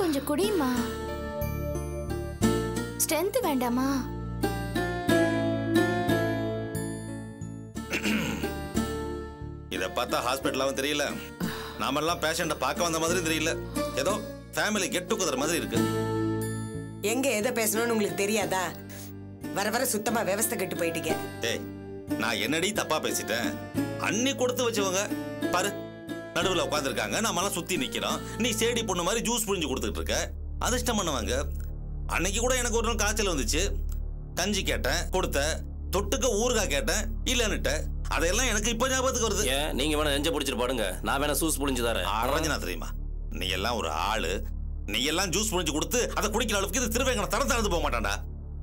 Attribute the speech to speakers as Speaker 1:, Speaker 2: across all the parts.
Speaker 1: கொஞ்சம் குடிமா ஸ்ட்ரென்த் வேண்டாமா?
Speaker 2: இதை பார்த்தா ஹாஸ்பிட்டலாவும் தெரியல. நாமெல்லாம் பேஷண்ட்டை பார்க்க வந்த மாதிரி தெரியல. ஏதோ ஃபேமிலி கெட் டுகெதர் மாதிரி இருக்கு.
Speaker 3: எங்க எதை பேசணும்னு உங்களுக்கு தெரியாதா? வர வர சுத்தமா விவஸ்தை கெட்டு போயிட்டீங்க.
Speaker 2: ஏய் நான் என்னடி தப்பா பேசிட்டேன்? அன்னி கொடுத்து வச்சவங்க பாரு நடுவில் உட்காந்துருக்காங்க நம்மலாம் சுத்தி நிக்கிறோம். நீ சேடி பொண்ணு மாதிரி ஜூஸ் புழிஞ்சு கொடுத்துட்டு இருக்க. அதிர்ஷ்டம் பண்ணுவாங்க. அன்னைக்கு கூட எனக்கு ஒரு நாள் காய்ச்சல் வந்துச்சு. கஞ்சி கேட்டேன் கொடுத்த. தொட்டுக்க ஊறுகாய் கேட்டேன் இல்லைன்னுட்ட அதையெல்லாம் எனக்கு இப்போ ஞாபகத்துக்கு வருது.
Speaker 4: ஏன்? நீங்க வேணா நெஞ்ச பிடிச்சிட்டு பாடுங்க. நான் வேணா சூஸ் புளிஞ்சு தரேன்.
Speaker 2: அரஞ்சனா தெரியுமா? நீ எல்லாம் ஒரு ஆளு. நீ எல்லாம் ஜூஸ் புழிஞ்சு கொடுத்து அதை குடிக்கிற அளவுக்கு இது திருவேங்கடம் தரம் தரந்து போக மாட்டான்டா.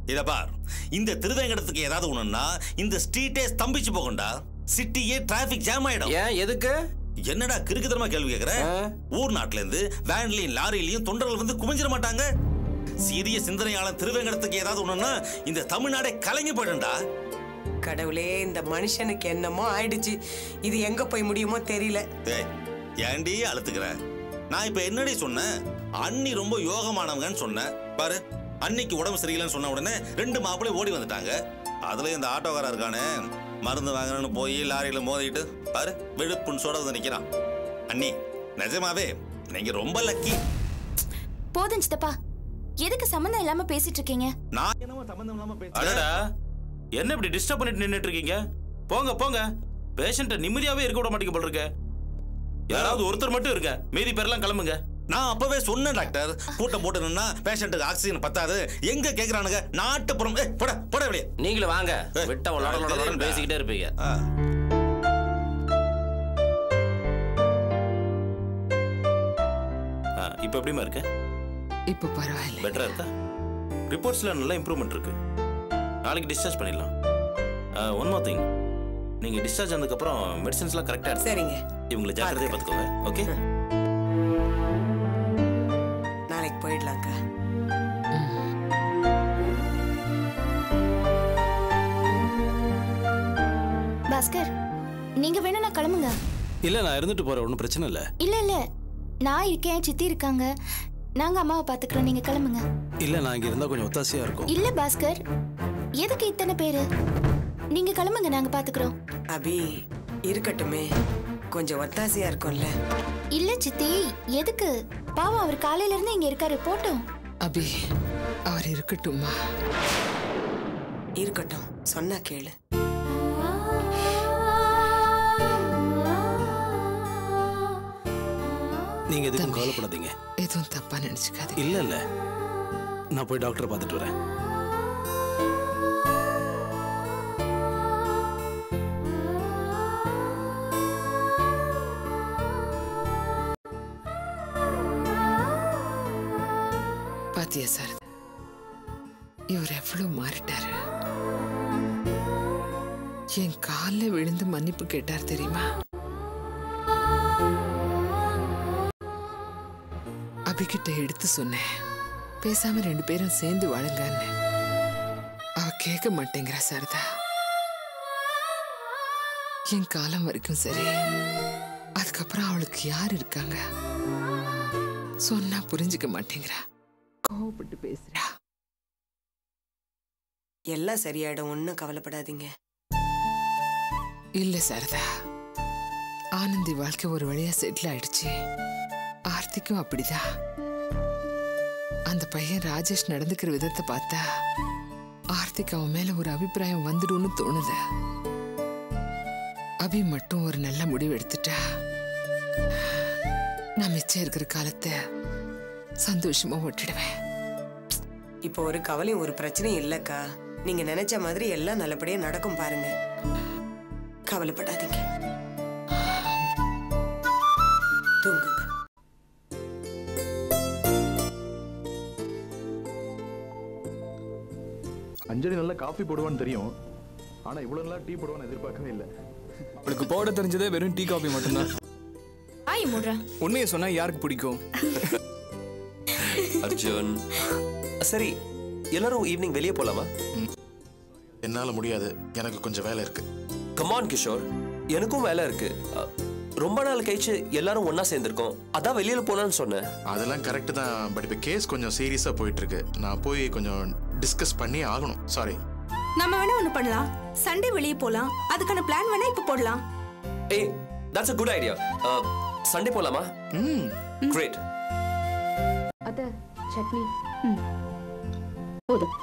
Speaker 2: இத பார். இந்த திருவேங்கடத்துக்கு ஏதாவது ஒண்ணுன்னா இந்த ஸ்ட்ரீட்டே ஸ்தம்பிச்சு போகும்டா. சிட்டியே டிராபிக் ஜாம் ஆயிடும்.
Speaker 4: ஏன்? எதுக்கு?
Speaker 2: என்னடா கிறுக்குத்தனமா கேள்வி கேக்குற?
Speaker 4: ஆ?
Speaker 2: ஊர் நாட்டுல இருந்து வேன்லயும் லாரிலையும் தொண்டர்கள் வந்து குமிஞ்சிட மாட்டாங்க. சீரிய சிந்தனையாளன் திருவேங்கடத்துக்கு ஏதாவது ஒண்ணுன்னா இந்த தமிழ்நாடே கலங்கி போயிடும்டா.
Speaker 3: கடவுளே இந்த மனுஷனுக்கு என்னமோ ஆயிடுச்சு. இது எங்க போய் முடியுமோ தெரியல.
Speaker 2: ஏன்டி அழுத்துக்கிற? நான் இப்ப என்னடி சொன்னேன் அண்ணி ரொம்ப யோகமானவங்கன்னு சொன்னேன் பாரு அன்னிக்கு உடம்பு சரியில்லைன்னு சொன்ன உடனே ரெண்டு மாப்பிள்ளை ஓடி வந்துட்டாங்க. அதுல இந்த ஆட்டோக்காரன் இருக்கானே மருந்து வாங்கணும்னு போய் லாரியில மோதிட்டு பாரு வெளுப்புன்னு வந்து நிக்கிறான். அண்ணி நிஜமாவே நீங்க ரொம்ப லக்கி
Speaker 1: போதும் சித்தப்பா. எதுக்கு சம்மந்தம் இல்லாம பேசிட்டு இருக்கீங்க?
Speaker 2: நான் என்னமோ சம்பந்தம் இல்லாம பேசுறேன்
Speaker 4: அடடா என்ன இப்படி டிஸ்டர்ப் பண்ணிட்டு நின்னுட்டு இருக்கீங்க? போங்க போங்க. பேஷண்ட்டை நிம்மதியாவே இருக்க விட மாட்டீங்க போல இருக்க. யாராவது ஒருத்தர் மட்டும் இருங்க. மீதி பேர்லாம் கிளம்புங்க.
Speaker 2: நான் அப்பவே சொன்னேன் டாக்டர் கூட்டம் போட்டு நின்னா பேஷண்ட்டுக்கு ஆக்சிஜன் பத்தாது. எங்க கேக்குறானுங்க? நாட்டுப்புறம் போட போட வெளியே.
Speaker 4: நீங்களும் வாங்க. விட்ட. பேசிக்கிட்டே இருப்பீங்க. இப்போ எப்படிமா இருக்கு?
Speaker 5: இப்போ பரவாயில்ல.
Speaker 4: பெட்டரா இருக்கா? ரிப்போர்ட்ஸ்ல நல்ல இம்ப்ரூவ்மெண்ட் இருக்கு. நாளைக்கு டிஸ்சார்ஜ் பண்ணிடலாம். ஒன் மோர் திங் நீங்க டிஸ்சார்ஜ் ஆனதுக்கப்புறம் மெடிசன்ஸ்லாம் கரெக்டாக எடுத்து
Speaker 3: சரிங்க.
Speaker 4: இவங்களை ஜாக்கிரதையாக பார்த்துக்கோங்க ஓகே
Speaker 3: நாளைக்கு போயிடலாங்க
Speaker 1: பாஸ்கர் நீங்க வேணும்னா கிளம்புங்க.
Speaker 6: இல்ல நான் இருந்துட்டு போறேன். ஒன்றும் பிரச்சனை இல்லை.
Speaker 1: இல்ல இல்ல. நான் இருக்கேன் சித்தி இருக்காங்க. நாங்க அம்மாவை பாத்துக்கிறோம் நீங்க கிளம்புங்க.
Speaker 6: இல்ல நான் இங்க இருந்தா கொஞ்சம் ஒத்தாசையா இருக்கும்.
Speaker 1: இல்ல பாஸ்கர். எதுக்கு இத்தனை பேரு? நீங்க கிளம்புங்க நாங்க பாத்துக்கிறோம்
Speaker 3: அபி இருக்கட்டுமே. கொஞ்சம் ஒத்தாசையா இருக்கும்ல.
Speaker 1: இல்ல சித்தி. எதுக்கு? பாவம் அவர் காலையில இருந்து இங்க இருக்காரு போட்டோம்.
Speaker 5: அபி அவர் இருக்கட்டும்மா.
Speaker 3: இருக்கட்டும். சொன்னா கேளு.
Speaker 6: நீங்க எதுக்கும் கவலைப்படாதீங்க.
Speaker 5: எதுவும் தப்பா நினைச்சுக்காது
Speaker 6: இல்ல இல்ல. நான் போய் டாக்டரை பார்த்துட்டு வரேன்.
Speaker 5: பாத்தியா சார்? இவர் எவ்வளவு மாறிட்டாரு? என் காலில் விழுந்து மன்னிப்பு கேட்டார் தெரியுமா? அபிகிட்ட எடுத்து சொன்னேன். பேசாம ரெண்டு பேரும் சேர்ந்து வாழுங்கன்னு. அவ கேட்க மாட்டேங்கிறா சாரதா. என் காலம் வரைக்கும் சரி. அதுக்கப்புறம் அவளுக்கு யார் இருக்காங்க? சொன்னா புரிஞ்சுக்க மாட்டேங்கிறா. கோவப்பட்டு பேசுறா.
Speaker 3: எல்லாம் சரியாயிடும். ஒன்றும் கவலைப்படாதீங்க.
Speaker 5: இல்ல சாரதா. ஆனந்தி வாழ்க்கை ஒரு வழியா செட்டில் ஆயிடுச்சு. ஆர்த்திக்கும் அப்படிதான் அந்த பையன் ராஜேஷ் நடந்துக்கிற விதத்தை பார்த்தா ஆர்த்திக் அவன் மேல ஒரு அபிப்பிராயம் வந்துடும்னு தோணுது. அபி மட்டும் ஒரு நல்ல முடிவு எடுத்துட்டா நான் மிச்சம் இருக்கிற காலத்தை சந்தோஷமா ஓட்டிடுவேன்.
Speaker 3: இப்போ ஒரு கவலையும் ஒரு பிரச்சனையும் இல்லக்கா. நீங்க நினைச்ச மாதிரி எல்லாம் நல்லபடியா நடக்கும் பாருங்க. கவலைப்படாதீங்க.
Speaker 7: அஞ்சலி நல்லா காஃபி போடுவான்னு தெரியும். ஆனா இவ்வளவு நல்லா டீ போடுவான்னு எதிர்பார்க்கவே இல்லை.
Speaker 8: அவளுக்கு போட தெரிஞ்சதே வெறும் டீ காபி மட்டும்தான்.
Speaker 1: ஆய் முடுற.
Speaker 8: உண்மையை சொன்னா யாருக்கு பிடிக்கும்?
Speaker 9: அர்ஜுன். சரி எல்லாரும் ஈவினிங் வெளியே போலாமா?
Speaker 10: என்னால முடியாது. எனக்கு கொஞ்சம் வேலை இருக்கு.
Speaker 9: கமான் கிஷோர் எனக்கும் வேலை இருக்கு. ரொம்ப நாள் கழிச்சு எல்லாரும் ஒண்ணா சேர்ந்திருக்கோம். அதான் வெளியில போலான்னு சொன்னேன்.
Speaker 7: அதெல்லாம் கரெக்டு தான். பட் இப்போ கேஸ் கொஞ்சம் சீரியஸாக போயிட்டு இருக்கு. நான் போய் கொஞ்சம் டிஸ்கஸ் பண்ணி ஆகணும். சாரி
Speaker 10: நம்ம வேணா ஒண்ணு பண்ணலாம். சண்டே வெளியே போலாம். அதுக்கான பிளான் வேணா இப்ப போடலாம்.
Speaker 9: ஏய் that's a good idea Sunday போலாமா?
Speaker 7: ம்.
Speaker 9: கிரேட்
Speaker 1: அத சட்னி. போதும்.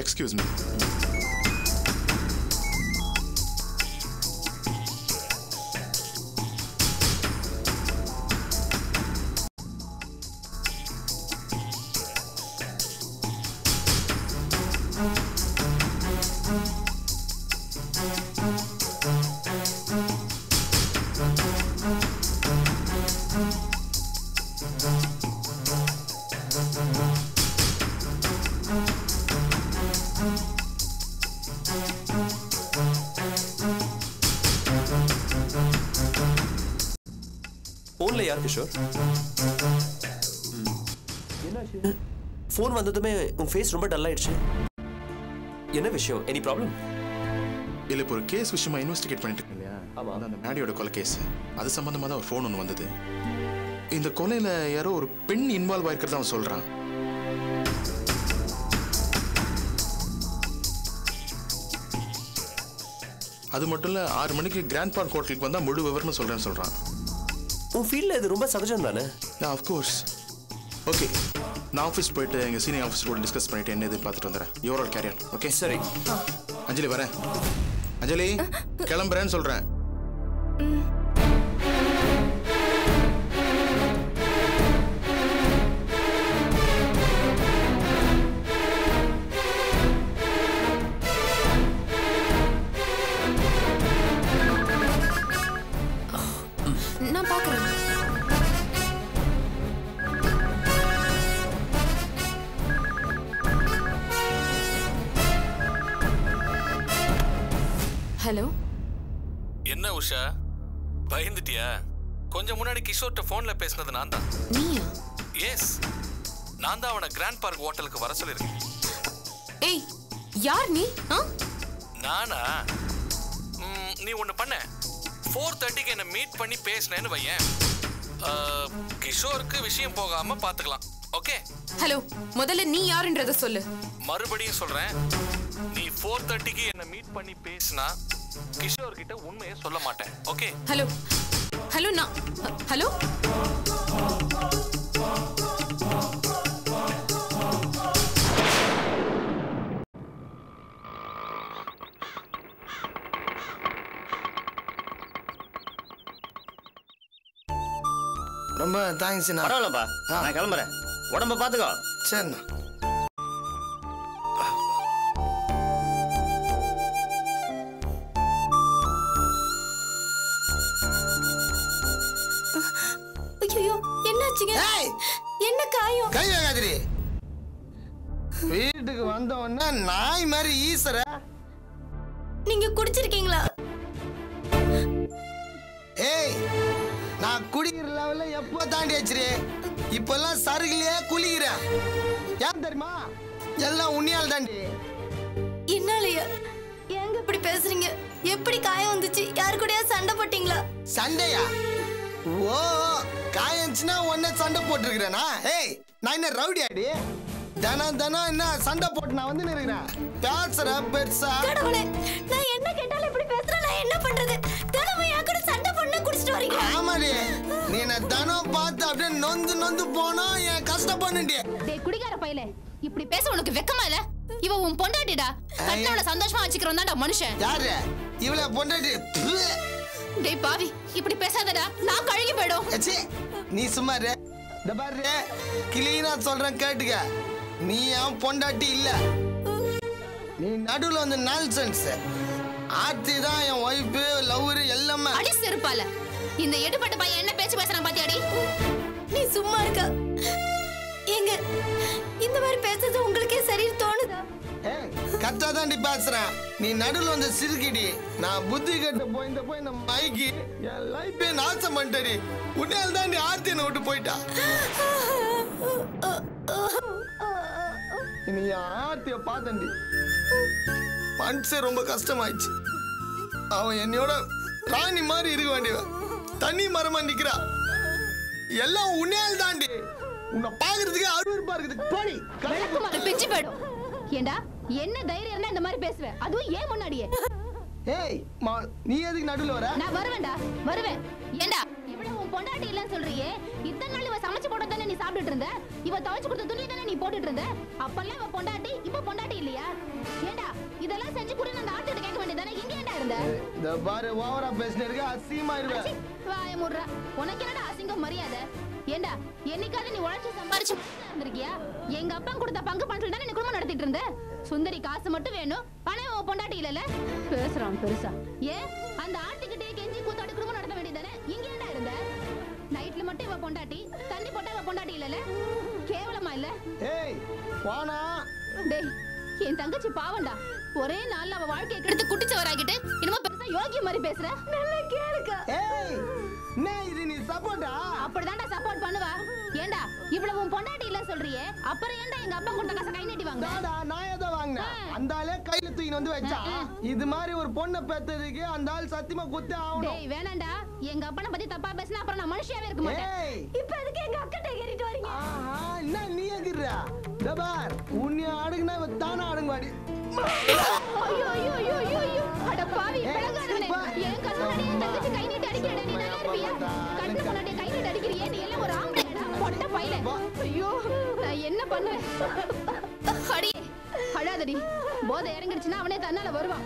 Speaker 7: எக்ஸ்கியூஸ் மீ
Speaker 9: கிஷோர் ஃபோன் வந்ததுமே உன் ஃபேஸ் ரொம்ப டல் ஆயிடுச்சு. என்ன விஷயம்? எனி ப்ராப்ளம்
Speaker 7: இல்லை இப்போ ஒரு கேஸ் விஷயமா இன்வெஸ்டிகேட் பண்ணிட்டு இருக்கேன் இல்லையா? அந்த மேடியோட கொலை கேஸ் அது சம்பந்தமா தான் ஒரு ஃபோன் ஒன்று வந்தது. இந்த கொலையில யாரோ ஒரு பெண் இன்வால்வ் ஆயிருக்கிறதா அவன் சொல்றான். அது மட்டும் இல்ல ஆறு மணிக்கு கிராண்ட் பார்க் ஹோட்டலுக்கு வந்தா முழு விவரமும் சொல்றேன்னு சொல்றான்.
Speaker 9: உன் ஃபீல்ட்ல இது ரொம்ப சகஜம் தானே?
Speaker 7: ஆஃப் கோர்ஸ் ஓகே நான் ஆஃபீஸ் போயிட்டு எங்க சீனியர் ஆஃபீஸரோட டிஸ்கஸ் பண்ணிட்டு என்ன எதுன்னு பார்த்துட்டு வந்துடுறேன் யுவர் ஆல் கேரியர் ஓகே
Speaker 9: சரி.
Speaker 7: அஞ்சலி வரேன். அஞ்சலி கிளம்புறேன்னு சொல்றேன்.
Speaker 11: உஷா பயந்துட்டியா? கொஞ்சம் முன்னாடி கிஷோர்ட்ட ஃபோன்ல பேசினது நான் தான். எஸ் நான் தான் அவனை கிராண்ட் பார்க் ஹோட்டலுக்கு வர சொல்லியிருக்கேன்.
Speaker 1: ஏய் யார் நீ?
Speaker 11: நானா? நீ ஒன்று பண்ண. ஃபோர் தேர்ட்டிக்கு என்னை மீட் பண்ணி பேசினேன்னு வையேன். கிஷோருக்கு விஷயம் போகாம பார்த்துக்கலாம் ஓகே
Speaker 1: ஹலோ முதல்ல நீ யாருன்றத சொல்லு.
Speaker 11: மறுபடியும் சொல்றேன். நீ ஃபோர் தேர்ட்டிக்கு என்னை மீட் பண்ணி பேசினா கிஷோர் கிட்ட உண்மையை சொல்ல மாட்டேன். ஓகே
Speaker 1: ஹலோ ஹலோ நான் ஹலோ
Speaker 12: ரொம்ப தேங்க்ஸ்ண்ணா
Speaker 13: பரவாயில்லப்பா. நான் கிளம்புறேன். உடம்ப பாத்துக்கோ
Speaker 12: சரிண்ணா. வச்சிரு இப்பெல்லாம் சருகிலேயே குளிக்கிறேன். ஏன் தெரியுமா? எல்லாம் உன்னியால் தாண்டி.
Speaker 1: என்னாலயா? ஏங்க இப்படி பேசுறீங்க? எப்படி காயம் வந்துச்சு? யாரு கூடயா சண்டை போட்டீங்களா?
Speaker 12: சண்டையா? ஓ காயஞ்சுன்னா உடனே சண்டை போட்டிருக்கிறேனா? ஏய் நான் என்ன ரவுடி ஆடி தினம் தினம் என்ன சண்டை போட்டு நான் வந்து இருக்கிறேன். பேசுற பெருசா?
Speaker 1: கடவுளே நான் என்ன கேட்டாலும் இப்படி பேசுறேன். நான் என்ன பண்றது? தினமும் என் கூட சண்டை பண்ண குடிச்சிட்டு வரீங்க
Speaker 12: ஆமாடி. என்ன தினம் பார்த்து அப்படியே நொந்து நொந்து போனா என் கஷ்டப்பண்ணுடி
Speaker 14: டேய் குடிகார பையலே இப்படி பேச உனக்கு வெக்கமா இல்ல? இவ உன் பொண்டாட்டிடா. கட்டினவள சந்தோஷமா வச்சுக்கிறோம் தான்டா மனுஷன்.
Speaker 12: யாரு? இவள பொண்டாட்டி.
Speaker 14: டேய் பாவி இப்படி பேசாதடா. நான் கழுகி போயிடும்.
Speaker 12: நீ சும்மா இரு. இந்த பாரு கிளீனா சொல்றேன் கேட்டுக்க. நீ என் பொண்டாட்டி இல்ல. நீ நடுவுல வந்து நான்சென்ஸ் ஆர்த்தி தான் என் ஒய்ஃபு லவ்ரு எல்லாமே.
Speaker 14: அடி செருப்பால. இந்த எடுபட்ட பையன் என்ன பேச்சு பேசுறான் பாத்தியாடி?
Speaker 1: நீ சும்மா இருக்க. ஏங்க இந்த மாதிரி பேசுறது உங்களுக்கே சரி தோணுதா?
Speaker 12: கரெக்டா தாண்டி பேசுறேன். நீ நடுவுல வந்து சிரிக்கிடி. நான் புத்தி கட்ட போய் போய் இந்த மைக்கு என் லைஃபே நாசம் பண்ணிட்டடி. உன்னால் தாண்டி ஆர்த்தி என்னை விட்டு போயிட்டா. நீ ஆர்த்திய பார்த்தண்டி மனசே ரொம்ப கஷ்டமாயிடுச்சு. அவன் என்னையோட ராணி மாதிரி இருக்க வேண்டியவன். தண்ணி மரமா நிக்கிறா. எல்லாம் உன்னையால் தாண்டி உன்னை பாக்குறதுக்கு அருவருப்பா இருக்குது. போடி
Speaker 14: பிஞ்சு போயிடும் ஏண்டா என்ன தைரியம் இருந்தா இந்த மாதிரி பேசுவேன் அதுவும் ஏன் முன்னாடியே?
Speaker 12: ஏய் மா நீ எதுக்கு நடுவுல வர?
Speaker 14: நான் வருவேன்டா வருவேன். ஏண்டா இவ்வளவு உன் பொண்டாட்டி இல்லைன்னு சொல்றியே? இத்தனை நாள் இவ சமைச்சு போட்டு தானே நீ சாப்பிட்டுட்டு இருந்த? இவ துவைச்சு கொடுத்த துணி தானே நீ போட்டுட்டு இருந்த? அப்பெல்லாம் இவ பொண்டாட்டி இப்ப பொண்டாட்டி இல்லையா? ஏண்டா இதெல்லாம் செஞ்சு கூட
Speaker 12: இந்த பாரு ஓவரா பேசினு இருக்க அசிங்கமா
Speaker 14: அச்சி, வாய முடுறா. உனக்கு என்னடா அசிங்கம் மரியாதை? ஏண்டா என்னைக்காவது நீ உழைச்சு சம்பாரிச்சு இருந்திருக்கியா எங்க அப்பா கொடுத்த பங்கு பணத்துல தானே நீ குடும்பம் நடத்திட்டு இருந்த? சுந்தரி காசு மட்டும் வேணும். ஆனா உன் பொண்டாட்டி இல்லல பேசுறான் பெருசா. ஏன் அந்த ஆட்டுக்கிட்டே கெஞ்சி கூத்தாடி குடும்பம் நடத்த வேண்டியதானே? இங்க ஏன்டா இருந்த? நைட்ல மட்டும் இவ பொண்டாட்டி தண்ணி போட்டா இவ பொண்டாட்டி இல்லல கேவலமா இல்ல?
Speaker 12: ஏய் வானா
Speaker 14: டேய் என் தங்கச்சி பாவண்டா ஒரே நாள்ல அவ வாழ்க்கையை கெடுத்து குட்டிச்சவராகிட்டு இனிமே யோகிய மாதிரி பேசுற? நல்லா கேளுக்கா.
Speaker 12: ஏய் என்ன இது நீ சப்போர்ட்டா?
Speaker 14: அப்படிதான்டா சப்போர்ட் பண்ணுவா. ஏண்டா இவ்வளவு உன் பொண்டாட்டி இல்ல சொல்றியே? அப்புறம் ஏன்டா எங்க அப்பா கொடுத்த காசை கை நீட்டி வாங்க
Speaker 12: நான் ஏதோ வாங்கினேன். அந்த ஆளே கையில தூக்கின்னு வந்து வச்சா. இது மாதிரி ஒரு பொண்ணை பெத்ததுக்கு அந்த ஆள் சத்தியமா குத்தே ஆகணும்.
Speaker 14: டேய் வேணாம்டா எங்க அப்பனை பத்தி தப்பா பேசினா அப்புறம் நான் மனுஷியாவே இருக்க மாட்டேன். இப்போ எதுக்கு எங்க அக்கா ஏறிட்டு வரீங்க?
Speaker 12: ஆஹா, என்ன நீ எகிர்றா டபார் உன்னை அடங்குனா தானே அடங்குவாடி
Speaker 14: ஐயோ ஐயோ ஐயோ ஐயோ. பாவி. என் கண்ணு முன்னாடி என் தங்கச்சி கை நீட்டி அடிக்கிறடா நீ நல்லா இருப்பியா? கண்ணு முன்னாடி கை நீட்டி அடிக்கிறியே நீ எல்லாம் ஒரு ஆம்பளைடா பொட்ட பையல ஐயோ. நான் என்ன பண்ணுவேன்? அடி. அழாதடி. போதை இறங்கிடுச்சுன்னா அவனே தன்னால வருவான்.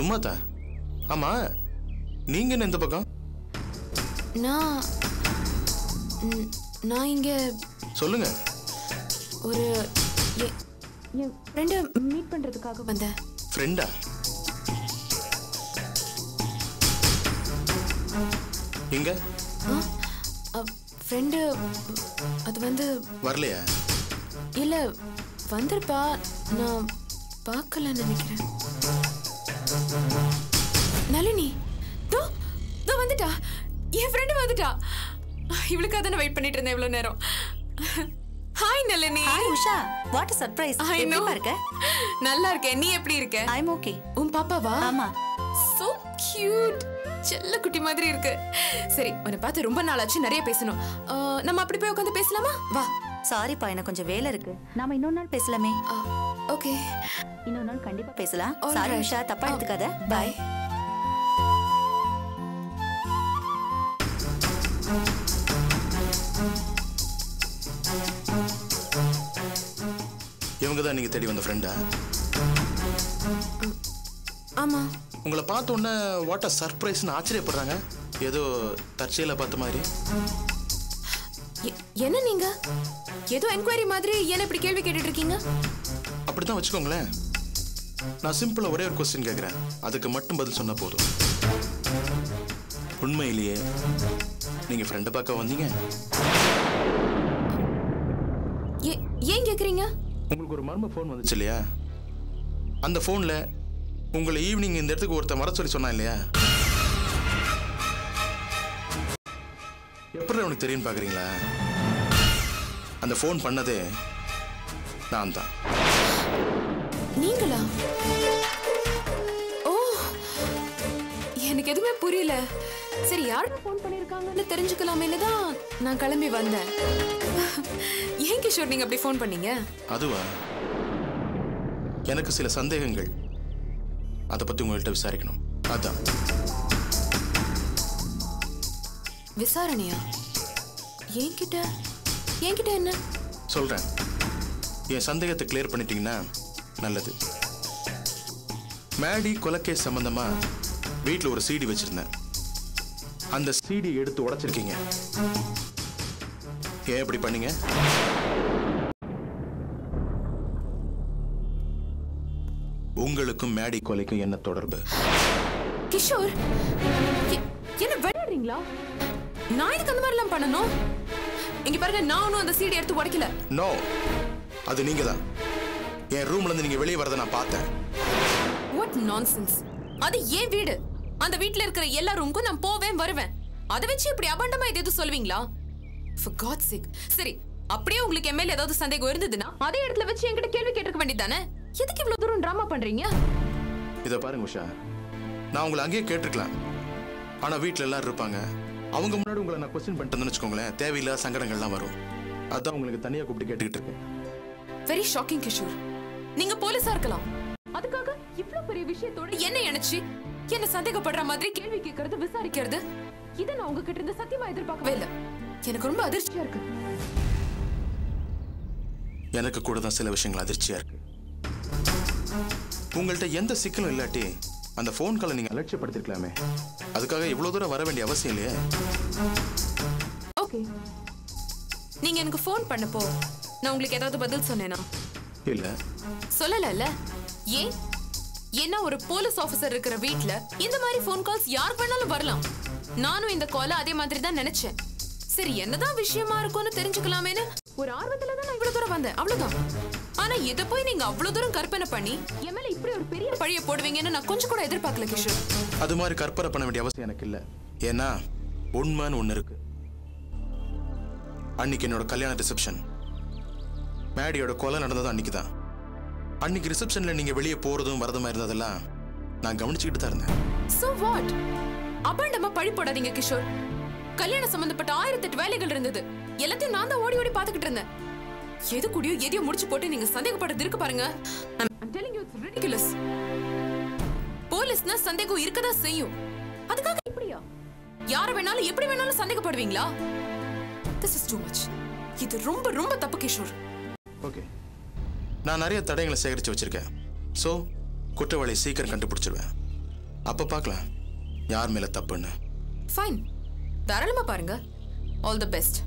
Speaker 7: சும்மா தான் ஆமா நீங்க என்ன இந்த பக்கம்?
Speaker 15: நான் நான் இங்க
Speaker 7: சொல்லுங்க.
Speaker 15: ஒரு என் ஃப்ரெண்டை மீட் பண்றதுக்காக வந்தேன்.
Speaker 7: ஃப்ரெண்டா எங்க?
Speaker 15: ஃப்ரெண்டு அது வந்து
Speaker 7: வரலையா?
Speaker 15: இல்ல வந்திருப்பா நான் பார்க்கலன்னு நினைக்கிறேன். நளினி தோ தோ வந்துட்டா. என் ஃப்ரெண்டு வந்துட்டா. இவளுக்காக தான் வெயிட் பண்ணிட்டு இருந்தேன் இவ்வளவு நேரம். Hi Nalini.
Speaker 16: Hi Usha. What surprise
Speaker 15: I know.
Speaker 16: எப்படிமா இருக்க
Speaker 15: நல்லா இருக்கேன். நீ எப்படி இருக்க?
Speaker 16: ஐ எம் ஓகே
Speaker 15: உன் பாப்பாவா?
Speaker 16: ஆமா.
Speaker 15: சோ கியூட் செல்ல குட்டி மாதிரி இருக்கு. சரி உன்னை பார்த்து ரொம்ப நாள் ஆச்சு நிறைய பேசணும். நம்ம அப்படி போய் உட்காந்து பேசலாமா? வா.
Speaker 16: சாரிப்பா எனக்கு கொஞ்சம் வேலை இருக்கு. நாம இன்னொரு நாள் பேசலாமே.
Speaker 15: ஓகே
Speaker 16: இன்னொரு நாள் கண்டிப்பா பேசலாம். சாரி. உஷா தப்பா எடுத்துக்காத.
Speaker 15: பாய்
Speaker 7: இவங்க தான் நீங்க தேடி வந்த ஃப்ரெண்டா
Speaker 15: ஆமா.
Speaker 7: உங்களை பார்த்த உடனே வாட் அ சர்ப்ரைஸ்னு ஆச்சரியப்படுறாங்க. ஏதோ தற்செயல பார்த்த மாதிரி.
Speaker 15: எ- என்ன நீங்க? ஏதோ என்கொயரி மாதிரி என்ன இப்படி கேள்வி கேட்டுட்டு இருக்கீங்க?
Speaker 7: அப்படித்தான் வச்சுக்கோங்களேன். நான் சிம்பிளா ஒரே ஒரு கொஸ்டின் கேட்குறேன் அதுக்கு மட்டும் பதில் சொன்னா போதும். உண்மையிலேயே நீங்க ஃப்ரெண்டை பார்க்க வந்தீங்க?
Speaker 15: ஏன் கேக்குறீங்க?
Speaker 7: உங்களுக்கு ஒரு மர்ம ஃபோன் வந்துச்சு இல்லையா? அந்த ஃபோனில் உங்களை ஈவினிங் இந்த இடத்துக்கு ஒருத்தன் வர சொல்லி சொன்னான் இல்லையா? எப்படி உனக்கு தெரியும் பார்க்குறீங்களா அந்த ஃபோன் பண்ணதே நான் தான்.
Speaker 15: நீங்களா? ஓ எனக்கு எதுவுமே புரியல. சரி யாருக்கு ஃபோன் பண்ணிருக்காங்கன்னு தெரிஞ்சுக்கலாமேனு தான் நான் கிளம்பி வந்தேன். ஏன் கிஷோர் நீங்க அப்படி ஃபோன் பண்ணீங்க?
Speaker 7: அதுவா? எனக்கு சில சந்தேகங்கள். அதை பற்றி உங்கள்கிட்ட விசாரிக்கணும். அதான்.
Speaker 15: விசாரணையா? என்கிட்ட? என்கிட்ட என்ன?
Speaker 7: சொல்கிறேன் என் சந்தேகத்தை கிளியர் பண்ணிட்டீங்கன்னா நல்லது. மேடி கொலக்கேஸ் சம்பந்தமா வீட்டில் ஒரு சிடி வச்சிருந்தேன். அந்த சிடி எடுத்து உடைச்சிருக்கீங்க. ஏன் இப்படி பண்ணீங்க? உங்களுக்கும் மேடி கொலைக்கும் என்ன தொடர்பு?
Speaker 15: கிஷோர் என்ன விளையாடுறீங்களா? நான் இதுக்கு அந்த மாதிரிலாம் பண்ணணும்? இங்க பாருங்க நான் ஒன்றும் அந்த சீடி எடுத்து உடைக்கல.
Speaker 7: நோ அது நீங்க தான் என் ரூம்ல இருந்து நீங்க வெளியே வரதை நான் பார்த்தேன்.
Speaker 15: வாட் நான்சென்ஸ் அது ஏன் வீடு? அந்த வீட்ல இருக்கிற எல்லா ரூமுக்கும் நான் போவேன் வருவேன். அதை வச்சு இப்படி அபண்டமா இது எதுவும் சொல்வீங்களா? For God's sake. சரி அப்படியே உங்களுக்கு எம்எல்ஏ ஏதாவது சந்தேகம் இருந்ததுன்னா அதே இடத்துல வச்சு என்கிட்ட கேள்வி கேட்டிருக்க வேண்டியதானே எதுக்கு இவ்வளவு தூரம் டிராமா பண்றீங்க?
Speaker 7: இதை பாருங்க உஷா. நான் உங்களை அங்கேயே கேட்டிருக்கலாம். ஆனா வீட்ல எல்லாரும் இருப்பாங்க. அவங்க முன்னாடி உங்களை நான் கொஸ்டின் பண்ணிட்டேன்னு வச்சுக்கோங்களேன். தேவையில்லாத சங்கடங்கள்லாம் வரும். அதான் உங்களுக்கு தனியா கூப்பிட்டு கேட்டுக்கிட்டு இருக்கேன்.
Speaker 15: வெரி ஷாக்கிங் கிஷோர் நீங்க போலீஸா இருக்கலாம். அதுக்காக இவ்ளோ பெரிய விஷயத்தோட என்ன நினைச்சு? என்ன சந்தேகப்படுற மாதிரி கேள்வி கேட்கறது விசாரிக்கிறது? இதை நான் உங்ககிட்ட இருந்து சத்தியமா எதிர்பார்க்கவே இல்ல. எனக்கு ரொம்ப அதிர்ச்சியா இருக்கு.
Speaker 7: எனக்கு கூட தான் சில விஷயங்கள் அதிர்ச்சியா இருக்கு. உங்கள்கிட்ட எந்த சிக்கலும் இல்லாட்டி அந்த ஃபோன் காலை நீங்க அலட்சியப்படுத்திருக்கலாமே. அதுக்காக இவ்வளவு தூரம் வர வேண்டிய அவசியம் இல்லையே?
Speaker 15: ஓகே. நீங்க எனக்கு ஃபோன் பண்ணப்போ நான் உங்களுக்கு ஏதாவது பதில் சொன்னேனா?
Speaker 7: இல்ல.
Speaker 15: சொல்லலல்ல. ஏன்? என்ன ஒரு போலீஸ் ஆபீசர் இருக்கிற வீட்ல இந்த மாதிரி ஃபோன் கால்ஸ் யார் பண்ணாலும் வரலாம். நானும் இந்த கால அதே மாதிரி தான் நினைச்சேன். சரி என்னதான் விஷயமா இருக்கும்னு தெரிஞ்சுக்கலாமேன்னு ஒரு ஆர்வத்துல தான் நான் இவ்வளவு தூரம் வந்தேன். அவ்வளவுதான். ஆனா இத போய் நீங்க அவ்வளவு தூரம் கற்பனை பண்ணி என் மேல இப்படி ஒரு பெரிய பழிய போடுவீங்கன்னு நான் கொஞ்சம் கூட எதிர்பார்க்கல கிஷோர்.
Speaker 7: அது மாதிரி கற்பனை பண்ண வேண்டிய அவசியம் எனக்கு இல்ல. ஏன்னா உண்மைன்னு ஒண்ணு இருக்கு. அன்னைக்கு என்னோட கல்யாண ரிசப்ஷன் மேடியோட கொலை நடந்தது அன்னைக்கு தான் அன்னைக்கு ரிசப்ஷன்ல நீங்க வெளியே போறதும் வரதுமா இருந்ததெல்லாம் நான் கவனிச்சுக்கிட்டு தான் இருந்தேன்.
Speaker 15: சோ வாட் அபாண்டமா பழி போடாதீங்க கிஷோர். கல்யாணம் சம்பந்தப்பட்ட ஆயிரத்தெட்டு வேலைகள் இருந்தது. எல்லாத்தையும் நான் தான் ஓடி ஓடி பாத்துக்கிட்டு இருந்தேன். எது கூடயோ எதையோ முடிச்சு போட்டு நீங்க சந்தேகப்படுறது இருக்கு பாருங்க. I'm telling you, it's ridiculous. போலீஸ்னா சந்தேகம் இருக்கதான் செய்யும். அதுக்காக இப்படியா? யார வேணாலும் எப்படி வேணாலும் சந்தேகப்படுவீங்களா? திஸ் இஸ் டூ மச் இது ரொம்ப ரொம்ப தப்பு கிஷோர்.
Speaker 7: ஓகே நான் நிறைய தடயங்களை சேகரித்து வச்சுருக்கேன். ஸோ குற்றவாளி சீக்கிரம் கண்டுபிடிச்சிருவேன். அப்போ பார்க்கலாம் யார் மேலே தப்புன்னு.
Speaker 15: ஃபைன் தாராளமாக பாருங்க. All the best